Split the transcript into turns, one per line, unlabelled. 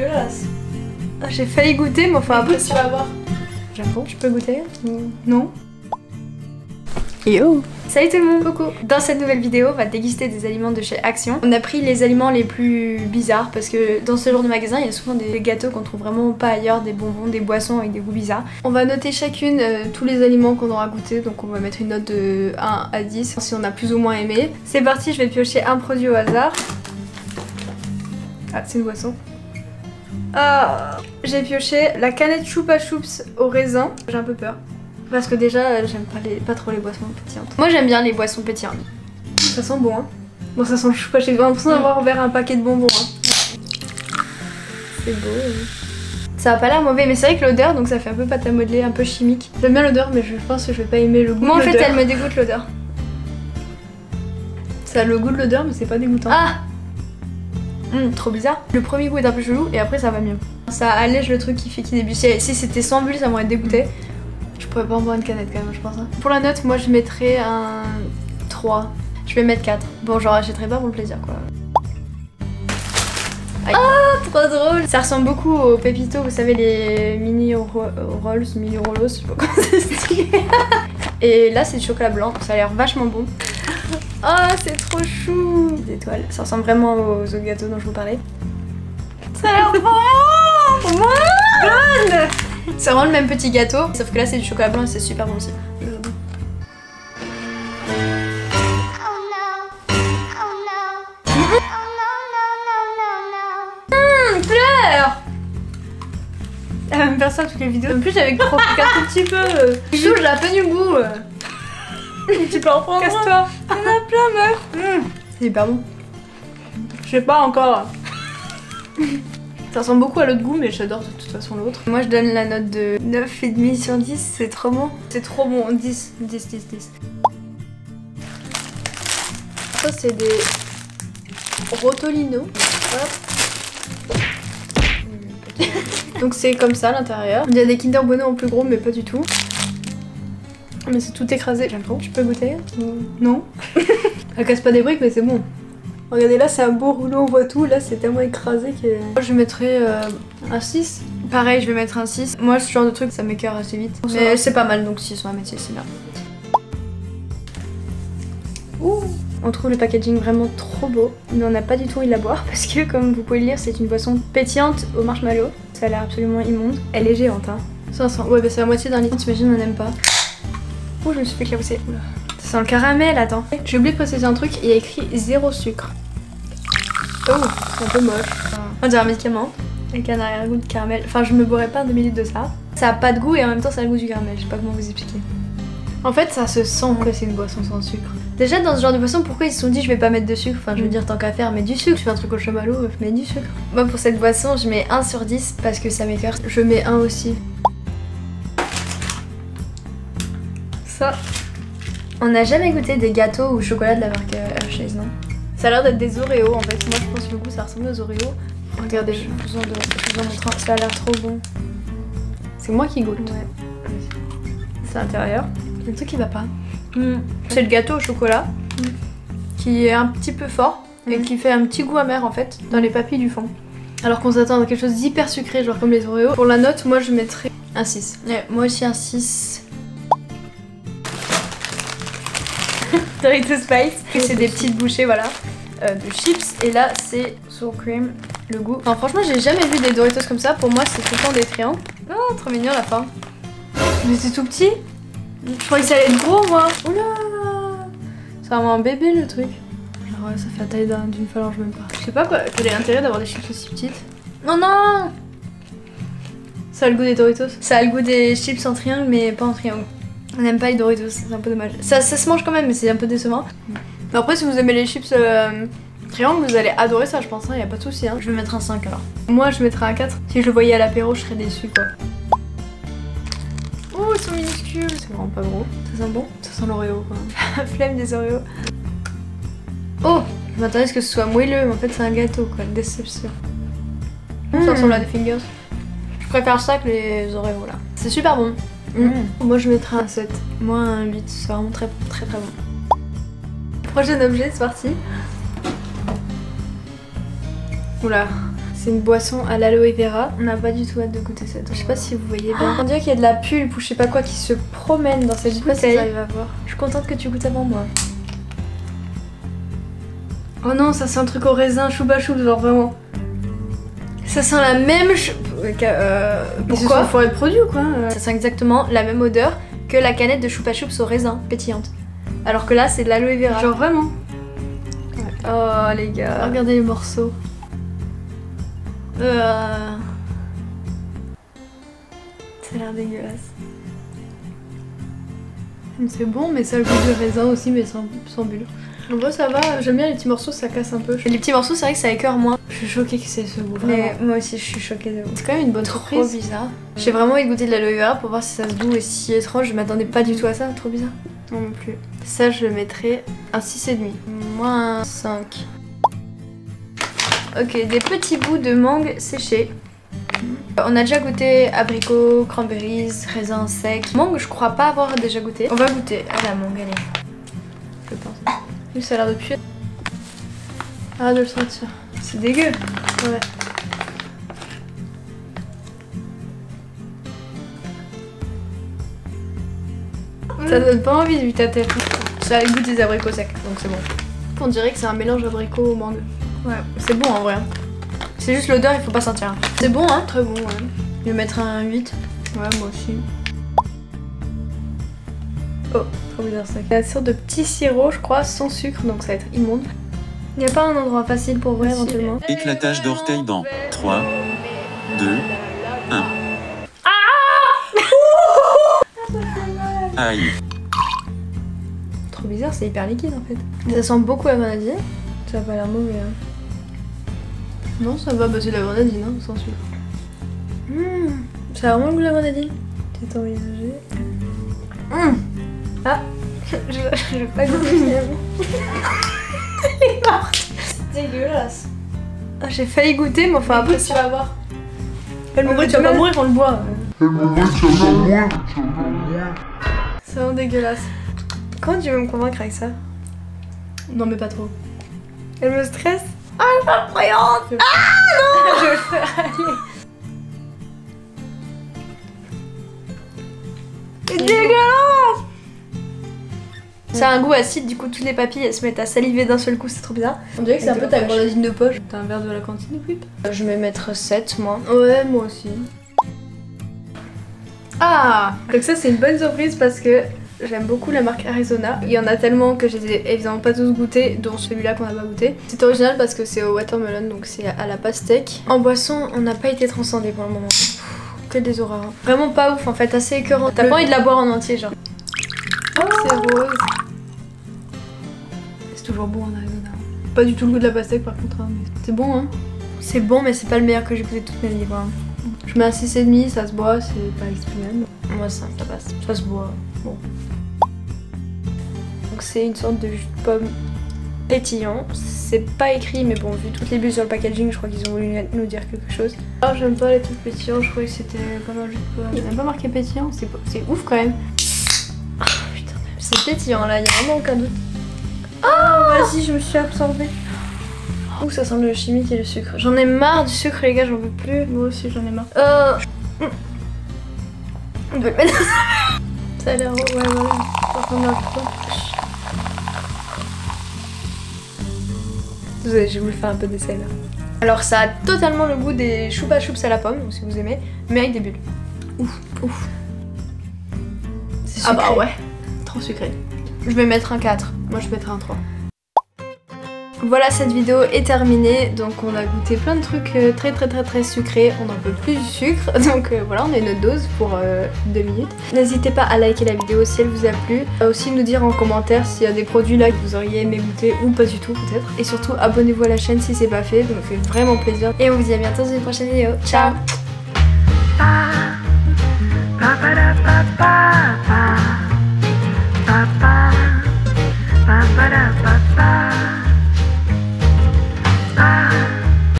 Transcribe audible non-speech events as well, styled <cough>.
dégueulasse.
Ah, J'ai failli goûter, mais enfin après,
tu vas voir.
j'avoue, je peux goûter
Non.
Yo Salut tout le monde, coucou Dans cette nouvelle vidéo, on va déguster des aliments de chez Action. On a pris les aliments les plus bizarres parce que dans ce genre de magasin, il y a souvent des gâteaux qu'on trouve vraiment pas ailleurs, des bonbons, des boissons avec des goûts bizarres. On va noter chacune euh, tous les aliments qu'on aura goûté, donc on va mettre une note de 1 à 10 si on a plus ou moins aimé. C'est parti, je vais piocher un produit au hasard. Ah, c'est une boisson. Ah, j'ai pioché la canette Choupa Choups au raisin. J'ai un peu peur. Parce que déjà, euh, j'aime pas, les, pas trop les boissons pétillantes. Moi, j'aime bien les boissons pétillantes. Ça sent bon, hein. Bon, ça sent le choupa, j'ai l'impression d'avoir ouvert un paquet de bonbons. hein. C'est beau. euh. Ça a pas l'air mauvais, mais c'est vrai que l'odeur, donc ça fait un peu pâte à modeler, un peu chimique. J'aime bien l'odeur, mais je pense que je vais pas aimer le goût
Moi, en fait, elle me dégoûte l'odeur.
Ça a le goût de l'odeur, mais c'est pas dégoûtant.
Ah
Hum, trop bizarre. Le premier goût est un peu chelou, et après ça va mieux. Ça allège le truc qui fait qu'il débute. Si c'était sans bulle, ça m'aurait dégoûté. Je pourrais pas en boire une canette quand même, je pense. hein. Pour la note, moi je mettrais un 3. Je vais mettre 4. Bon, j'en rachèterai pas pour le plaisir quoi. Ah, trop drôle Ça ressemble beaucoup aux Pépito, vous savez, les mini ro- rolls, mini rollos, je sais pas comment ça se. <laughs> Et là, c'est du chocolat blanc, ça a l'air vachement bon. Ah, c'est trop chou Des étoiles, ça ressemble vraiment aux autres gâteaux dont je vous parlais. Ça a l'air bon C'est vraiment le même petit gâteau, sauf que là c'est du chocolat blanc et c'est super bon aussi. Pleure Elle va me faire ça toutes les vidéos. En plus, j'avais trop un tout petit peu. <laughs> Chou, j'ai un peu du goût. <laughs>
Tu peux en prendre
Casse-toi. Il y en a plein, meuf. C'est hyper bon.
Je sais pas encore.
Ça ressemble beaucoup à l'autre goût, mais j'adore de toute façon l'autre. Moi, je donne la note de 9,5 sur 10. C'est trop bon. C'est trop bon. 10, 10, 10, 10. Ça, c'est des Rotolino. Hop. <laughs> Donc c'est comme ça à l'intérieur. Il y a des Kinder Bueno en plus gros, mais pas du tout. Mais c'est tout écrasé. J'aime trop. Je peux goûter Non. <laughs> Elle casse pas des briques, mais c'est bon. Regardez là, c'est un beau rouleau, on voit tout. Là, c'est tellement écrasé que. Moi, je mettrais euh, un 6. Pareil, je vais mettre un 6. Moi, ce genre de truc, ça m'écœure assez vite. Mais c'est pas mal, donc 6 on va mettre 6, c'est bien. Ouh on trouve le packaging vraiment trop beau, mais on n'a pas du tout envie de la boire parce que, comme vous pouvez le lire, c'est une boisson pétillante au marshmallow. Ça a l'air absolument immonde. Elle est géante, hein. 500. Ouais, bah c'est la moitié d'un litre. T'imagines, on n'aime pas. Oh, je me suis fait éclabousser. Oula. Ça sent le caramel, attends. J'ai oublié de préciser un truc, il y a écrit zéro sucre. Oh, c'est un peu moche. On dirait un médicament. Avec un arrière-goût de caramel. Enfin, je me boirais pas deux minutes de ça. Ça a pas de goût et en même temps, ça a le goût du caramel. Je sais pas comment vous expliquer. En fait, ça se sent que c'est une boisson sans sucre. Déjà, dans ce genre de boisson, pourquoi ils se sont dit je vais pas mettre de sucre? Enfin, je veux dire, tant qu'à faire, mets du sucre. Je fais un truc au chamallow, mets du sucre. Moi, pour cette boisson, je mets 1 sur 10 parce que ça m'écœure. Je mets 1 aussi. Ça. On n'a jamais goûté des gâteaux au chocolat de la marque euh, Hershey's, non? Ça a l'air d'être des Oreos en fait. Moi, je pense que le goût, ça ressemble aux Oreos. Regardez, je vous en, je vous en montre un. Ça a l'air trop bon. C'est moi qui goûte. Ouais. C'est l'intérieur. Il y a un truc qui va pas. C'est le gâteau au chocolat qui est un petit peu fort et
Mhm.
qui fait un petit goût amer en fait dans les papilles du fond. Alors qu'on s'attend à quelque chose d'hyper sucré, genre comme les Oreos. Pour la note, moi je mettrais un 6. Ouais, moi aussi un 6. Doritos Spice. C'est des petites bouchées, voilà, euh, de chips. Et là, c'est sour cream, le goût. Enfin, franchement, j'ai jamais vu des Doritos comme ça. Pour moi, c'est tout le temps des triangles. Oh, trop mignon la forme. Mais c'est tout petit? Je croyais que ça allait être gros, moi. Oula C'est vraiment un bébé le truc. Genre, ouais, ça fait la taille d'un- d'une phalange, même pas. Je sais pas quoi, quel est l'intérêt d'avoir des chips aussi petites? Non, non Ça a le goût des Doritos? Ça a le goût des chips en triangle, mais pas en triangle. On n'aime pas les Doritos, c'est un peu dommage. Ça, ça se mange quand même, mais c'est un peu décevant. Mais après, si vous aimez les chips euh, triangle, vous allez adorer ça, je pense, hein, y a pas de souci. Hein. Je vais mettre un 5 alors. Moi, je mettrais un 4. Si je le voyais à l'apéro, je serais déçue quoi. Oh, ils sont minuscules. C'est vraiment pas gros. Ça sent bon? Ça sent l'Oreo quoi. <laughs> Flemme des Oreos. Oh Je m'attendais à ce que ce soit moelleux, mais en fait c'est un gâteau quoi. Déception. Ça ressemble à des fingers. Je préfère ça que les Oreos là. C'est super bon. Mm. Moi je mettrais un 7. Moi un 8. C'est vraiment très très très bon. Prochain objet, c'est parti. Oula.
C'est une boisson à l'aloe vera. On n'a pas du tout hâte de goûter cette. Je sais pas si vous voyez bien. On dirait qu'il y a de la pulpe ou je sais pas quoi qui se promène dans cette
Je sais pas si
bouteille.
j'arrive à voir.
Je suis contente que tu goûtes avant moi.
Oh non, ça c'est un truc au raisin, chouba chou, genre vraiment.
Ça sent la même. Euh, pourquoi
de ou quoi euh
Ça sent exactement la même odeur que la canette de choupa choups au raisin pétillante. Alors que là, c'est de l'aloe vera.
Genre vraiment.
Oh les gars.
Regardez les morceaux.
Euh... Ça a l'air dégueulasse.
C'est bon, mais ça le goût de raisin aussi, mais sans, sans bulle. En vrai, ça va, j'aime bien les petits morceaux, ça casse un peu.
Les petits morceaux, c'est vrai que ça écœure moins.
Je suis choquée que c'est ce goût.
Mais moi aussi, je suis choquée de ouf.
C'est quand même une bonne
Trop
surprise.
bizarre. J'ai vraiment envie de goûter de l'aloe vera pour voir si ça se doux et si étrange. Je m'attendais pas du tout à ça, trop bizarre.
Non, non plus.
Ça, je le mettrais un 6,5. Moins un 5. Ok, des petits bouts de mangue séchés. On a déjà goûté abricot, cranberries, raisin sec. Mangue, je crois pas avoir déjà goûté. On va goûter à la mangue, allez.
Lui, ça a l'air de puer. Ah, de le sentir.
C'est dégueu.
Ouais. Ça donne pas envie vu ta tête. Ça a le goût des abricots secs, donc c'est bon. On dirait que c'est un mélange abricot mangue.
Ouais, c'est bon en vrai. C'est juste l'odeur, il faut pas sentir. C'est bon, hein
Très bon, ouais.
Je vais mettre un 8.
Ouais, moi aussi.
Oh, trop bizarre ça.
Il y a une sorte de petit sirop, je crois, sans sucre, donc ça va être immonde.
Il n'y a pas un endroit facile pour ouvrir éventuellement
Éclatage d'orteils dans 3, 2, 1. Aïe.
Trop bizarre, c'est hyper liquide en fait. Ça sent beaucoup la grenadine. Ça a pas l'air mauvais. Hein.
Non, ça va, bah c'est de la grenadine, hein, sans sucre.
Mmh, ça a vraiment le goût de la grenadine.
C'est envisagé.
Mmh. Ah, je, <laughs> je vais pas goûter finalement. <laughs> Elle est morte. C'est dégueulasse. Ah, J'ai failli goûter, mais enfin après
tu vas voir.
Elle
tu vas pas mourir, on le boit. C'est vraiment dégueulasse.
Comment tu veux me convaincre avec ça?
Non, mais pas trop.
Elle me stresse. Ah, elle est incroyable Ah non <laughs> Je vais le faire aller. C'est dégueulasse Ça a un goût acide, du coup toutes les papilles elles se mettent à saliver d'un seul coup, c'est trop bizarre.
On dirait que c'est un peu ta grenadine de poche. T'as un verre de la cantine de pipe
Je vais mettre 7 moi.
Ouais, moi aussi. Ah Donc ça, c'est une bonne surprise parce que j'aime beaucoup la marque Arizona. Il y en a tellement que je les ai évidemment pas tous goûtés, dont celui-là qu'on n'a pas goûté. C'est original parce que c'est au watermelon, donc c'est à la pastèque. En boisson, on n'a pas été transcendé pour le moment. Pff, Que des horreurs. hein. Vraiment pas ouf en fait, assez écœurant. T'as pas envie de la boire en entier, genre. C'est rose. Toujours bon en Arizona. Pas du tout le goût de la pastèque par contre, hein, mais c'est bon hein.
C'est bon mais c'est pas le meilleur que j'ai goûté toute ma vie quoi.
Je mets un 6,5, ça se boit, c'est pas exceptionnel.
Moi ça, ça passe. Ça se boit. Bon. Donc c'est une sorte de jus de pomme pétillant. C'est pas écrit mais bon vu toutes les bulles sur le packaging je crois qu'ils ont voulu nous dire quelque chose.
Ah, j'aime pas les trucs pétillants, je croyais que c'était comme un jus de pomme. Il pas marqué pétillant, c'est ouf quand même.
Putain, c'est pétillant là, il y a vraiment aucun doute.
Oh, vas-y, je me suis absorbée.
Ouh ça sent le chimique et le sucre. J'en ai marre du sucre les gars, j'en veux plus.
Moi aussi, j'en ai marre.
Euh... On peut le mettre
Ça a l'air. Ouais, voilà.
Désolée, j'ai voulu faire un peu d'essai là. Alors ça a totalement le goût des choupa choups à la pomme, si vous aimez, mais avec des bulles. Ouf, ouf. C'est
Ah bah ouais. Trop sucré.
Je vais mettre un 4.
Moi, je mettrais un 3.
Voilà, cette vidéo est terminée. Donc on a goûté plein de trucs euh, très très très très sucrés. On n'en peut plus du sucre. <laughs> Donc euh, voilà, on a une dose pour 2 minutes. N'hésitez pas à liker la vidéo si elle vous a plu. Aussi nous dire en commentaire s'il y a des produits là que vous auriez aimé goûter ou pas du tout peut-être. Et surtout abonnez-vous à la chaîne si c'est pas fait. Ça me fait vraiment plaisir. Et on vous dit à bientôt dans une prochaine vidéo. Ciao.
para, para.